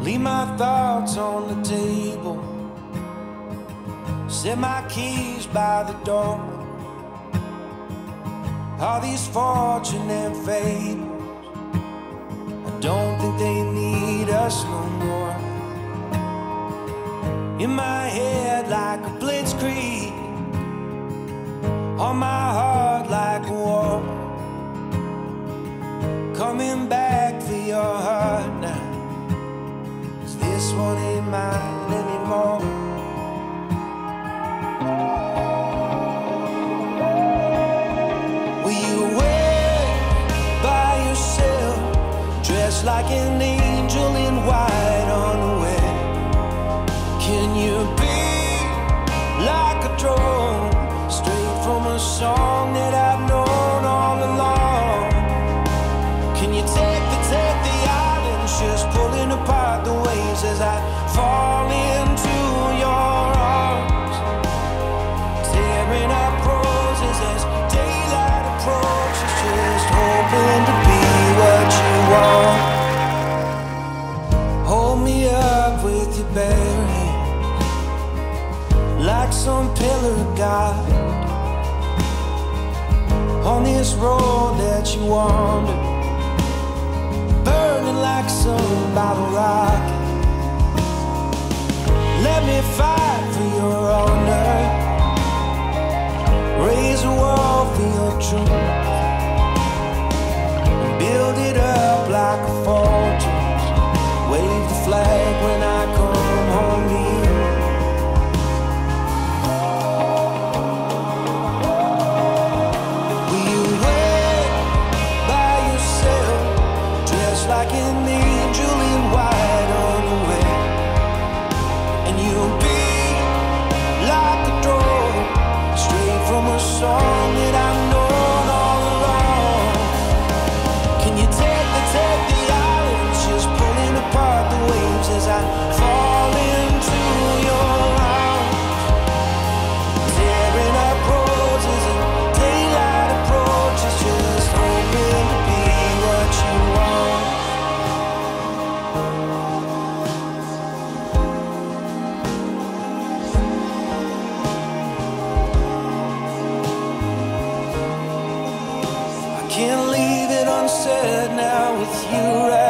Leave my thoughts on the table. Set my keys by the door. All these fortune and fables, I don't think they need us no more. In my head, like a blitzkrieg, on my heart, like a war. Coming back for your heart. Ain't mine anymore. Will you wait by yourself, dressed like an angel in white on the way? Can you be like a drone, straight from a song as I fall into your arms, tearing up roses as daylight approaches, just hoping to be what you want. Hold me up with your bare like some pillar of God on this road that you wander burning like some bottle. Unsaid now with you right